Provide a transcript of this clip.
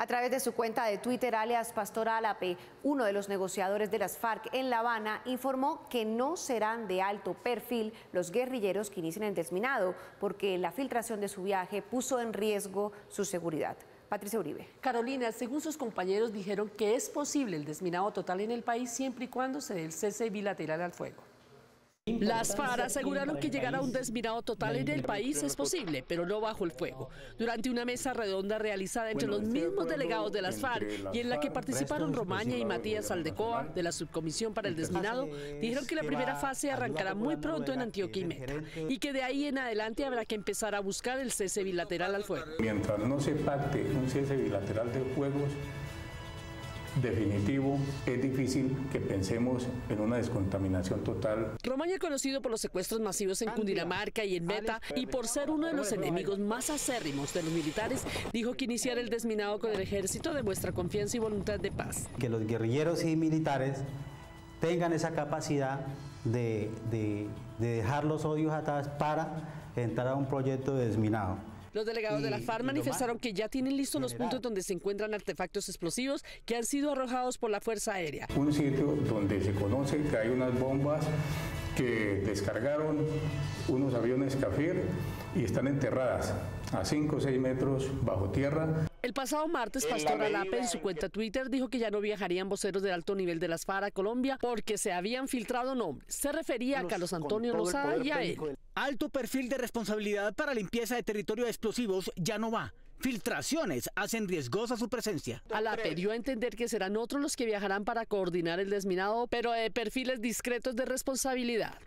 A través de su cuenta de Twitter, alias Pastor Alape, uno de los negociadores de las FARC en La Habana, informó que no serán de alto perfil los guerrilleros que inicien el desminado, porque la filtración de su viaje puso en riesgo su seguridad. Patricia Uribe. Carolina, según sus compañeros, dijeron que es posible el desminado total en el país siempre y cuando se dé el cese bilateral al fuego. Las FARC aseguraron que llegar a un desminado total en el país es posible, pero no bajo el fuego. Durante una mesa redonda realizada entre los mismos delegados de las FARC y en la que participaron Romaña y Matías Aldecoa de la Subcomisión para el Desminado, dijeron que la primera fase arrancará muy pronto en Antioquia y Meta y que de ahí en adelante habrá que empezar a buscar el cese bilateral al fuego. Mientras no se pacte un cese bilateral de fuegos, definitivo, es difícil que pensemos en una descontaminación total. Romaña conocido por los secuestros masivos en Cundinamarca y en Meta y por ser uno de los enemigos más acérrimos de los militares, dijo que iniciar el desminado con el ejército demuestra confianza y voluntad de paz. Que los guerrilleros y militares tengan esa capacidad de, de dejar los odios atrás para entrar a un proyecto de desminado. Los delegados de la FARC manifestaron que ya tienen listos los puntos donde se encuentran artefactos explosivos que han sido arrojados por la Fuerza Aérea. Un sitio donde se conoce que hay unas bombas que descargaron unos aviones Cafir y están enterradas a 5 o 6 metros bajo tierra. El pasado martes, Pastor Alape en su cuenta Twitter dijo que ya no viajarían voceros de alto nivel de las FARC a Colombia porque se habían filtrado nombres. Se refería a Carlos Antonio Lozada y a él. Alto perfil de responsabilidad para limpieza de territorio de explosivos ya no va. Filtraciones hacen riesgosa su presencia. Alape dio a entender que serán otros los que viajarán para coordinar el desminado, pero de perfiles discretos de responsabilidad.